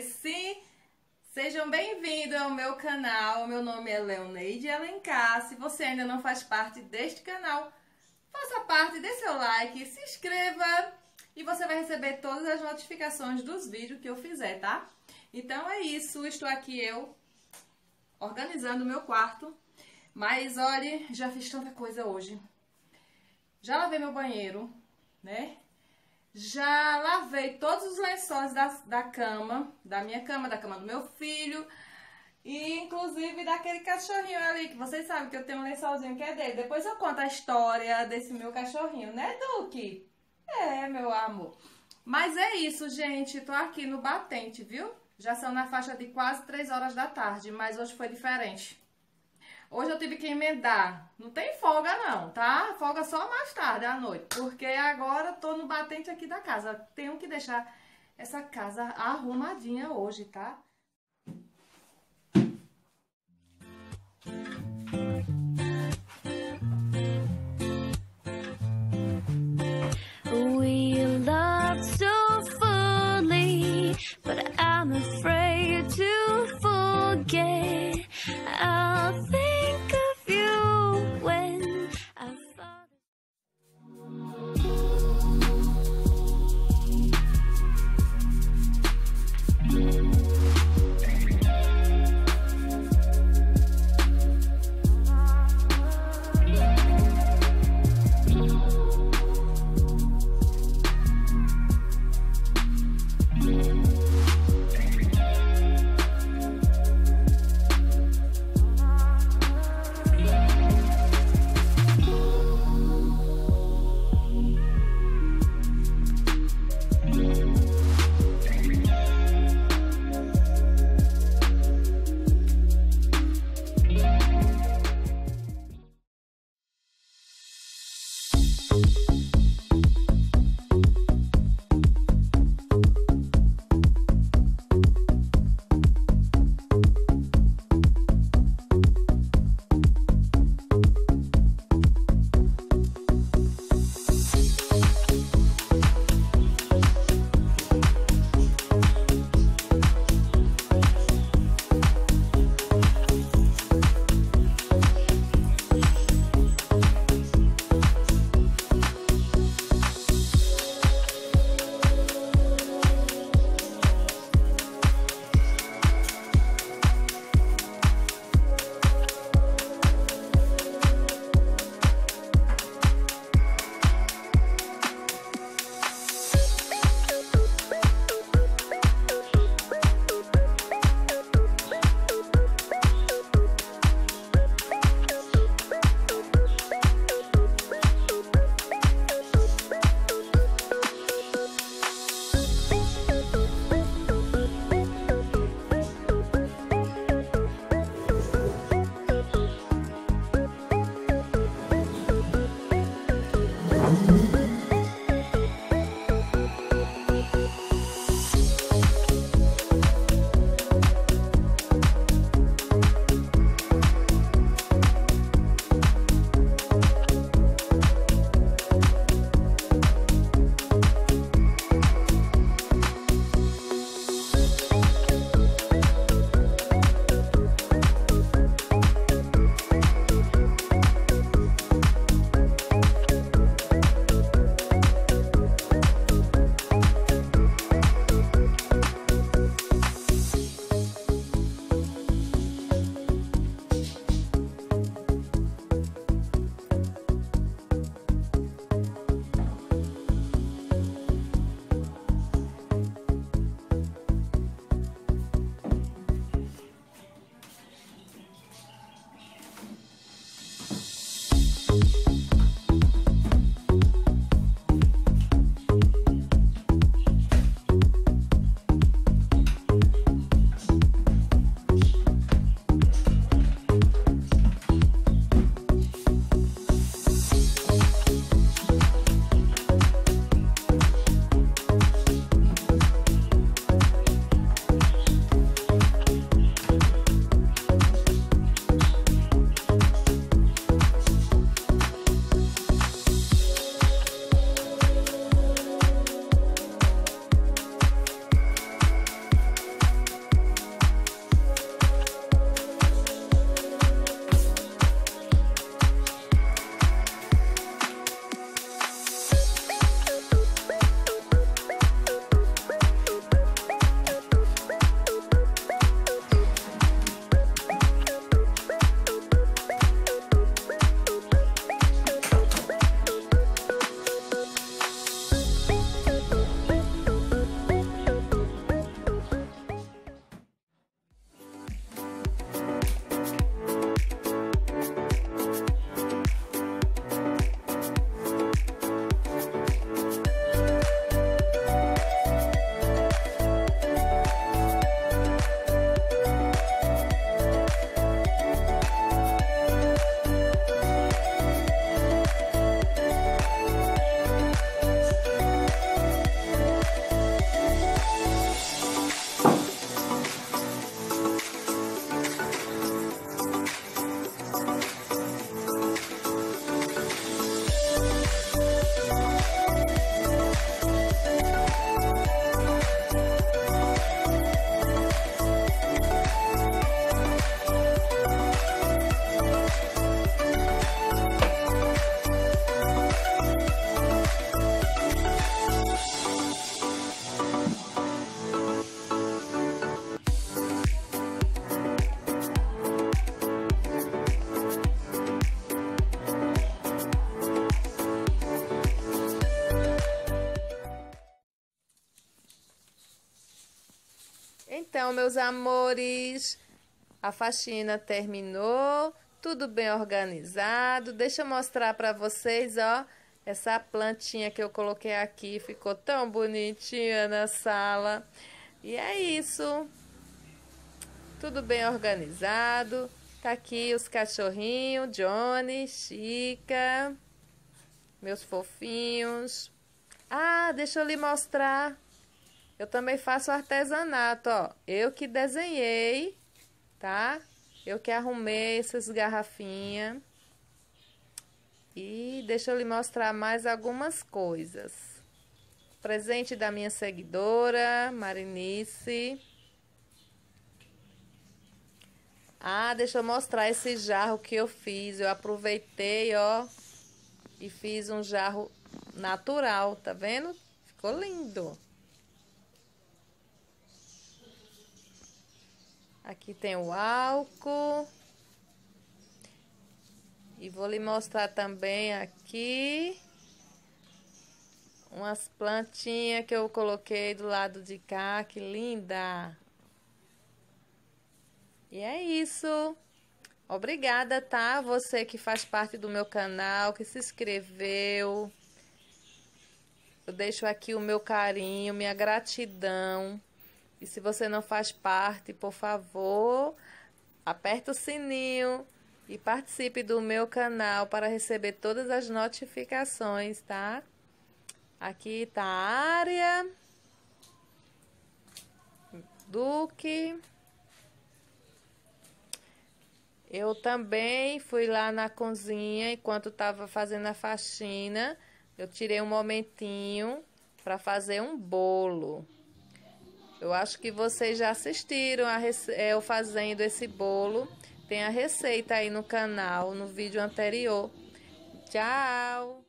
sim? Sejam bem-vindos ao meu canal. Meu nome é Leoneide Alencar. Se você ainda não faz parte deste canal, faça parte, dê seu like, se inscreva e você vai receber todas as notificações dos vídeos que eu fizer, tá? Então é isso, estou aqui eu organizando o meu quarto. Mas olha, já fiz tanta coisa hoje. Já lavei meu banheiro, né? Já lavei todos os lençóis da, da cama, da minha cama, da cama do meu filho. E inclusive daquele cachorrinho ali, que vocês sabem que eu tenho um lençolzinho que é dele. Depois eu conto a história desse meu cachorrinho, né, Duque? É, meu amor. Mas é isso, gente. Tô aqui no batente, viu? Já são na faixa de quase 3 horas da tarde, mas hoje foi diferente. Hoje eu tive que emendar. Não tem folga não, tá? Folga só mais tarde à noite. Porque agora tô no batente aqui da casa. Tenho que deixar essa casa arrumadinha hoje, tá? Então, meus amores, a faxina terminou, tudo bem organizado. Deixa eu mostrar para vocês, ó, essa plantinha que eu coloquei aqui, ficou tão bonitinha na sala. E é isso. Tudo bem organizado. Tá aqui os cachorrinhos, Johnny, Chica, meus fofinhos. Ah, deixa eu lhe mostrar. Eu também faço artesanato, ó. Eu que desenhei, tá? Eu que arrumei essas garrafinhas. E deixa eu lhe mostrar mais algumas coisas. Presente da minha seguidora, Marinice. Ah, deixa eu mostrar esse jarro que eu fiz. Eu aproveitei, ó, e fiz um jarro natural, tá vendo? Ficou lindo. Aqui tem o álcool. E vou lhe mostrar também aqui umas plantinhas que eu coloquei do lado de cá, que linda! E é isso. Obrigada, tá? Você que faz parte do meu canal, que se inscreveu. Eu deixo aqui o meu carinho, minha gratidão. E se você não faz parte, por favor, aperta o sininho e participe do meu canal para receber todas as notificações, tá? Aqui tá a área. Duque. Eu também fui lá na cozinha enquanto estava fazendo a faxina. Eu tirei um momentinho para fazer um bolo. Eu acho que vocês já assistiram a é, eu fazendo esse bolo. Tem a receita aí no canal, no vídeo anterior. Tchau!